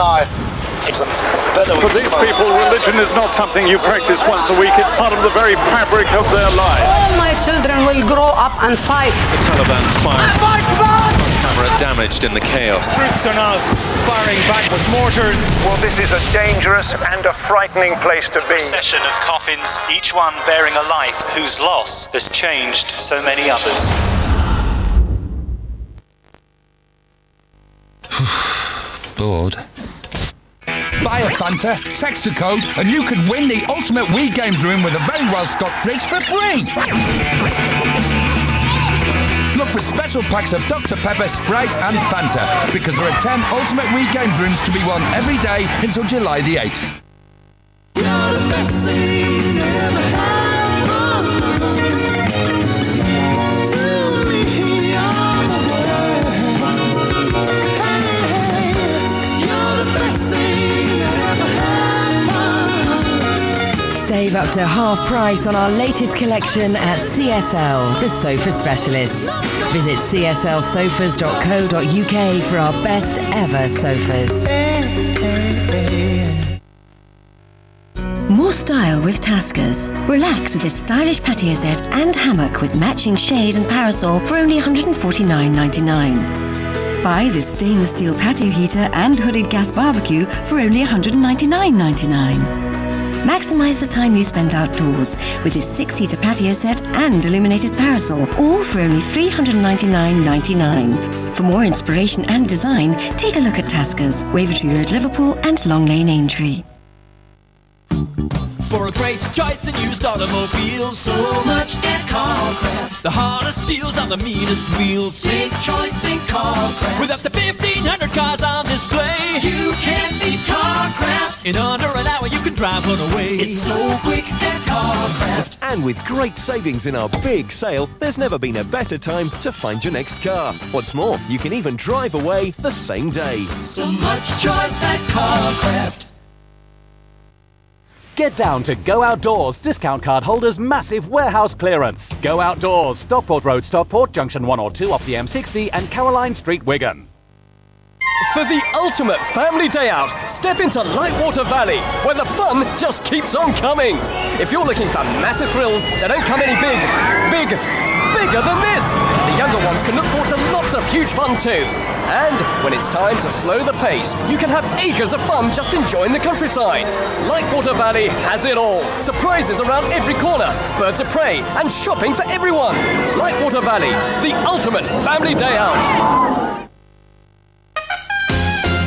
For these people, religion is not something you practice once a week. It's part of the very fabric of their lives. All my children will grow up and fight. The Taliban fired camera damaged in the chaos. Troops are now firing back with mortars. Well, this is a dangerous and a frightening place to be. A Procession of coffins, each one bearing a life whose loss has changed so many others. Bored. A Fanta, text the code, and you could win the ultimate Wii Games room with a very well-stocked fridge for free! Look for special packs of Dr Pepper, Sprite and Fanta, because there are 10 ultimate Wii Games rooms to be won every day until July the 8th. Save up to half price on our latest collection at CSL, the sofa specialists. Visit cslsofas.co.uk for our best ever sofas. More style with Taskers. Relax with this stylish patio set and hammock with matching shade and parasol for only $149.99. Buy this stainless steel patio heater and hooded gas barbecue for only $199.99. Maximize the time you spend outdoors with this six-seater patio set and illuminated parasol, all for only $399.99. For more inspiration and design, take a look at Taskers, Wavertree Road, Liverpool and Long Lane, Aintree. For a great choice in used automobiles. So much at Carcraft. The hardest deals on the meanest wheels. Think choice, think Carcraft. With up to 1,500 cars on display. You can't beat Carcraft In under an hour you can drive one away It's so quick at Carcraft And with great savings in our big sale, there's never been a better time to find your next car. What's more, you can even drive away the same day. So much choice at Carcraft Get down to Go Outdoors discount card holders massive warehouse clearance. Go Outdoors, Stockport Road, Stockport, Junction 1 or 2 off the M60 and Caroline Street, Wigan. For the ultimate family day out, step into Lightwater Valley, where the fun just keeps on coming. If you're looking for massive thrills, they don't come any big, big, bigger than this. The younger ones can look forward to lots of huge fun too. And when it's time to slow the pace, you can have acres of fun just enjoying the countryside. Lightwater Valley has it all. Surprises around every corner, birds of prey, and shopping for everyone. Lightwater Valley, the ultimate family day out.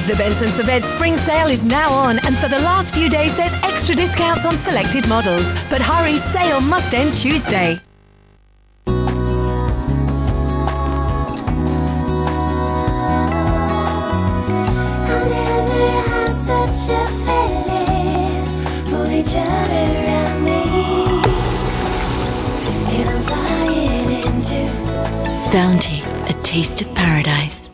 The Benson's for Beds spring sale is now on, and for the last few days, there's extra discounts on selected models. But hurry, sale must end Tuesday. Bounty, a taste of paradise.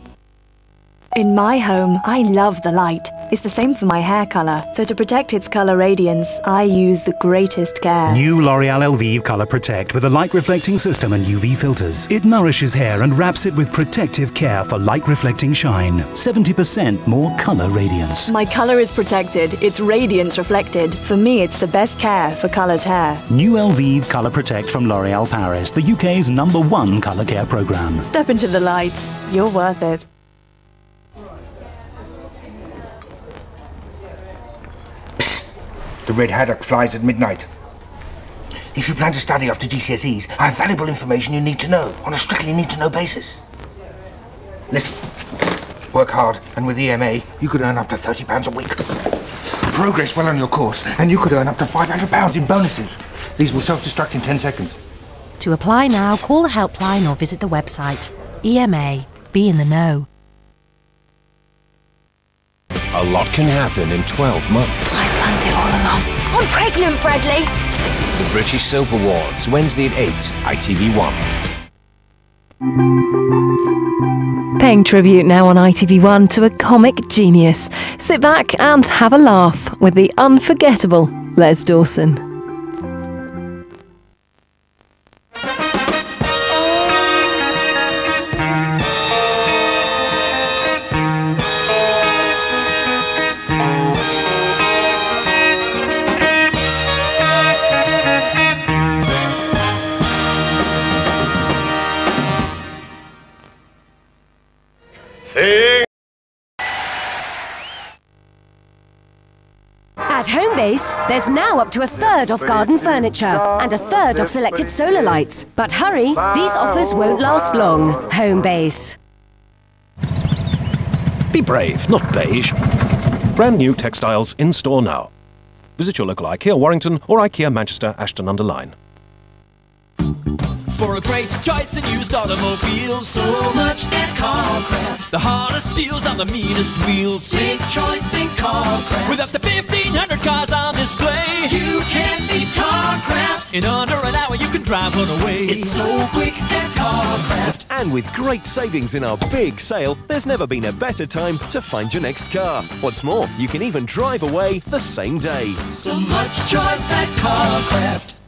In my home, I love the light. It's the same for my hair colour. So to protect its colour radiance, I use the greatest care. New L'Oreal Elvive Color Protect with a light reflecting system and UV filters. It nourishes hair and wraps it with protective care for light reflecting shine. 70% more color radiance. My colour is protected, its radiance reflected. For me, it's the best care for coloured hair. New Elvive Color Protect from L'Oreal Paris, the UK's number one color care program. Step into the light. You're worth it. The red haddock flies at midnight. If you plan to study after GCSEs, I have valuable information you need to know on a strictly need-to-know basis. Listen, work hard, and with EMA, you could earn up to £30 a week. Progress well on your course, and you could earn up to £500 in bonuses. These will self-destruct in 10 seconds. To apply now, call the helpline or visit the website. EMA. Be in the know. A lot can happen in 12 months. I'm pregnant, Bradley. The British Soap Awards, Wednesday at 8, ITV1. Paying tribute now on ITV1 to a comic genius. Sit back and have a laugh with the unforgettable Les Dawson. Homebase, there's now up to a third off garden furniture and a third off selected solar lights. But hurry, these offers won't last long. Homebase. Be brave, not beige. Brand new textiles in store now. Visit your local IKEA Warrington or IKEA Manchester Ashton under choice in used automobiles. So much at Carcraft. The hardest deals on the meanest wheels. Big choice, think Carcraft. With up to 1,500 cars on display. You can beat Carcraft. In under an hour, you can drive one away. It's so quick at Carcraft. And with great savings in our big sale, there's never been a better time to find your next car. What's more, you can even drive away the same day. So much choice at Carcraft.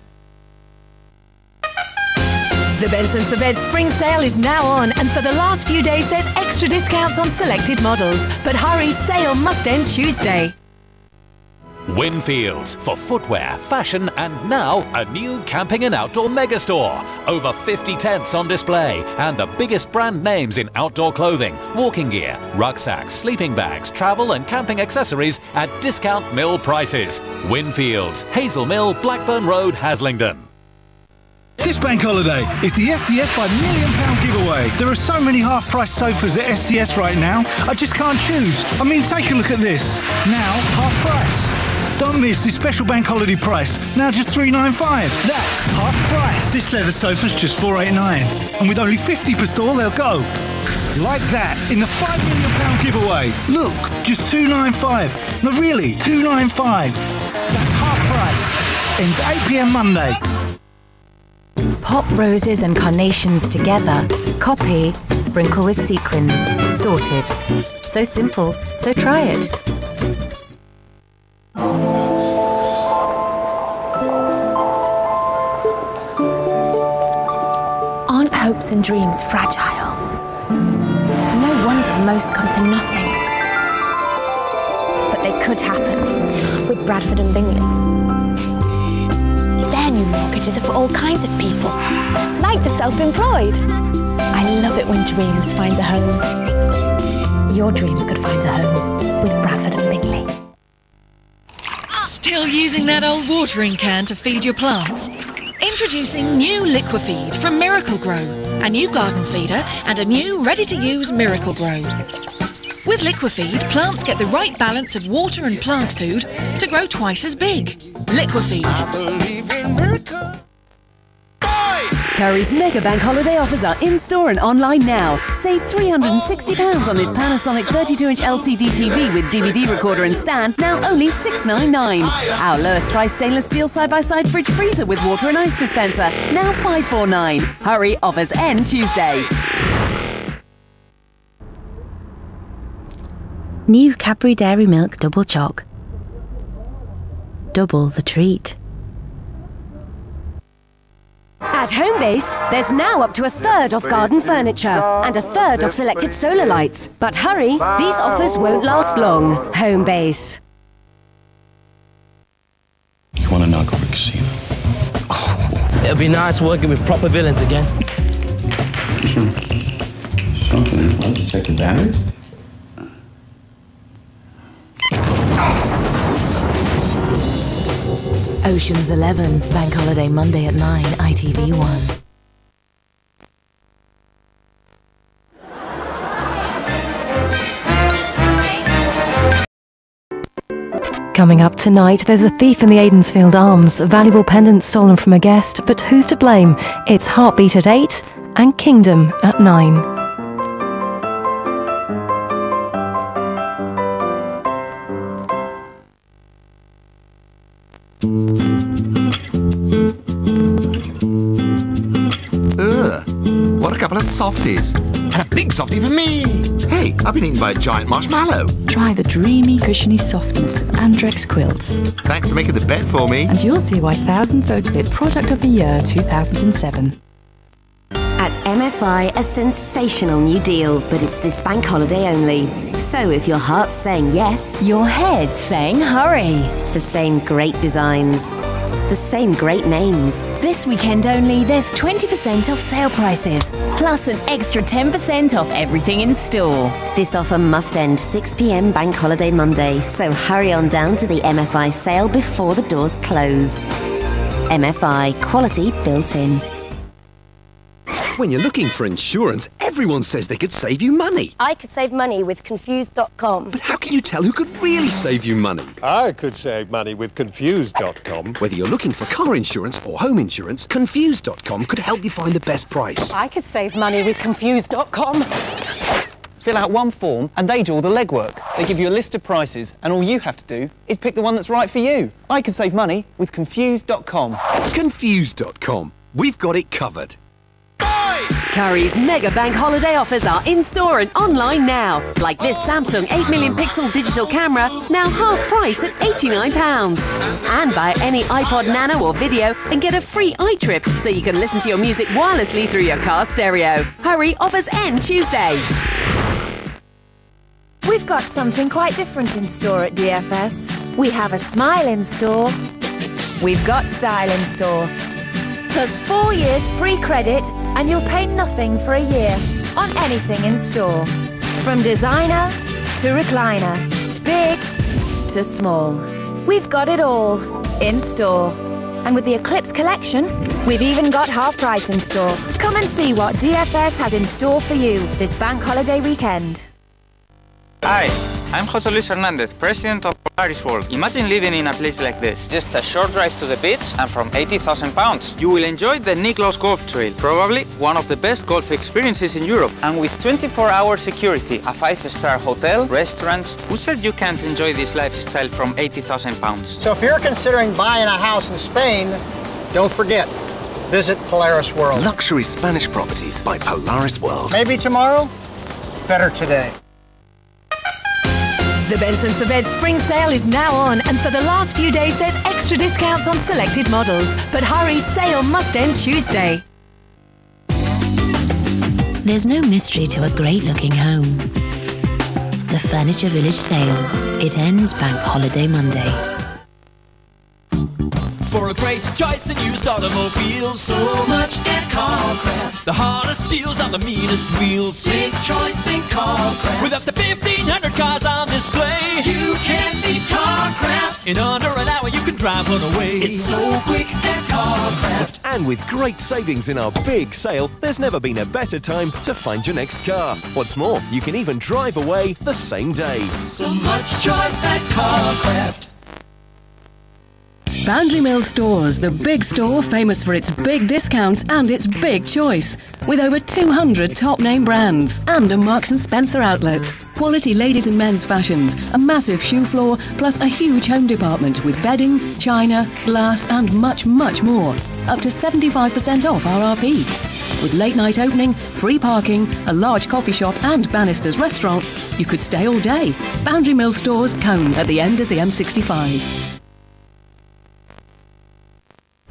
The Benson's for Beds spring sale is now on, and for the last few days, there's extra discounts on selected models. But hurry, sale must end Tuesday. Winfields for footwear, fashion, and now a new camping and outdoor megastore. Over 50 tents on display and the biggest brand names in outdoor clothing, walking gear, rucksacks, sleeping bags, travel and camping accessories at discount mill prices. Winfields, Hazel Mill, Blackburn Road, Haslingden. This bank holiday is the SCS by Million Pound giveaway. There are so many half-price sofas at SCS right now, I just can't choose. I mean, take a look at this. Now, half price. Don't miss this special bank holiday price. Now just three nine five. That's half price. This leather sofa's just four eight nine, and with only 50 per stall, they'll go. Like that, in the £5 million pound giveaway. Look, just 295. No, really, 295. That's half price. Ends 8 pm Monday. Pop roses and carnations together. Copy, sprinkle with sequins. Sorted. So simple, so try it. Aren't hopes and dreams fragile? No wonder most come to nothing. But they could happen with Bradford and Bingley. Mortgages are for all kinds of people, like the self-employed. I love it when dreams find a home. Your dreams could find a home with Bradford and Bingley. Still using that old watering can to feed your plants? Introducing new Liquafeed from Miracle Grow, a new garden feeder and a new ready-to-use Miracle Grow. With Liquafeed, plants get the right balance of water and plant food to grow twice as big. Liquafeed. Curry's Mega Bank holiday offers are in store and online now. Save £360 on this Panasonic 32-inch LCD TV with DVD recorder and stand, now only 699. Our lowest price stainless steel side-by-side fridge freezer with water and ice dispenser, now 549. Hurry, offers end Tuesday. New Cadbury Dairy Milk Double Choc. Double the treat. At Homebase, there's now up to a third off garden furniture and a third off selected solar lights. But hurry, these offers won't last long. Homebase. You want to knock over casino? It'll be nice working with proper villains again. Something. Well, check the batteries. Ocean's 11, Bank Holiday Monday at 9, ITV1. Coming up tonight, there's a thief in the Aidensfield Arms, a valuable pendant stolen from a guest, but who's to blame? It's Heartbeat at 8 and Kingdom at 9. Couple softies. And a big softie for me. Hey, I've been eaten by a giant marshmallow. Try the dreamy, cushiony softness of Andrex quilts. Thanks for making the bed for me. And you'll see why thousands voted it Product of the Year 2007. At MFI, a sensational new deal, but it's this bank holiday only. So if your heart's saying yes, your head's saying hurry. The same great designs, the same great names. This weekend only, there's 20% off sale prices, plus an extra 10% off everything in store. This offer must end 6pm Bank Holiday Monday, so hurry on down to the MFI sale before the doors close. MFI, quality built in. When you're looking for insurance, everyone says they could save you money. I could save money with Confused.com. But how can you tell who could really save you money? I could save money with Confused.com. Whether you're looking for car insurance or home insurance, Confused.com could help you find the best price. I could save money with Confused.com. Fill out one form and they do all the legwork. They give you a list of prices and all you have to do is pick the one that's right for you. I can save money with Confused.com. Confused.com. We've got it covered. Curry's Mega Bank holiday offers are in store and online now. Like this Samsung 8 million pixel digital camera, now half price at £89. And buy any iPod Nano or video and get a free iTrip so you can listen to your music wirelessly through your car stereo. Hurry, offers end Tuesday. We've got something quite different in store at DFS. We have a smile in store. We've got style in store. Plus four years free credit and you'll pay nothing for a year on anything in store. From designer to recliner, big to small. We've got it all in store. And with the Eclipse collection, we've even got half price in store. Come and see what DFS has in store for you this bank holiday weekend. Hi, I'm Jose Luis Hernandez, president of Polaris World. Imagine living in a place like this. Just a short drive to the beach and from 80,000 pounds. You will enjoy the Nicklaus Golf Trail, probably one of the best golf experiences in Europe. And with 24-hour security, a five-star hotel, restaurants. Who said you can't enjoy this lifestyle from 80,000 pounds? So if you're considering buying a house in Spain, don't forget, visit Polaris World. Luxury Spanish properties by Polaris World. Maybe tomorrow, better today. The Benson's for Beds spring sale is now on, and for the last few days, there's extra discounts on selected models. But hurry, sale must end Tuesday. There's no mystery to a great looking home. The Furniture Village sale. It ends Bank Holiday Monday. For a great choice in used automobiles. So much at Carcraft. The hardest deals on the meanest wheels. Big choice, think Carcraft. With up to 1,500 cars on display. You can't beat Carcraft. In under an hour, you can drive one away. It's so quick at Carcraft. And with great savings in our big sale, there's never been a better time to find your next car. What's more, you can even drive away the same day. So much choice at Carcraft. Boundary Mill Stores, the big store famous for its big discounts and its big choice. With over 200 top name brands and a Marks and Spencer outlet. Quality ladies and men's fashions, a massive shoe floor, plus a huge home department with bedding, china, glass, and much, much more. Up to 75% off RRP. With late night opening, free parking, a large coffee shop, and Bannister's restaurant, you could stay all day. Boundary Mill Stores, Colne, at the end of the M65.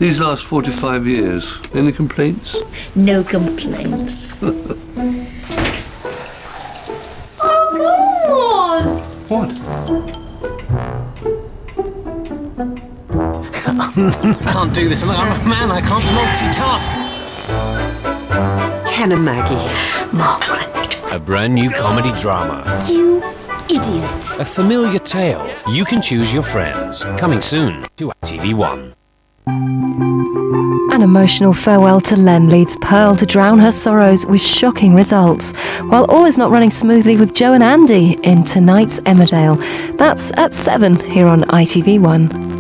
These last 45 years, any complaints? No complaints. Oh, What? I can't do this. Look, I'm a man. I can't multitask. Ken and Maggie. Margaret. A brand new comedy drama. You idiot. A familiar tale. You can choose your friends. Coming soon to TV1. An emotional farewell to Len leads Pearl to drown her sorrows with shocking results, while all is not running smoothly with Joe and Andy in tonight's Emmerdale. That's at 7 here on ITV1.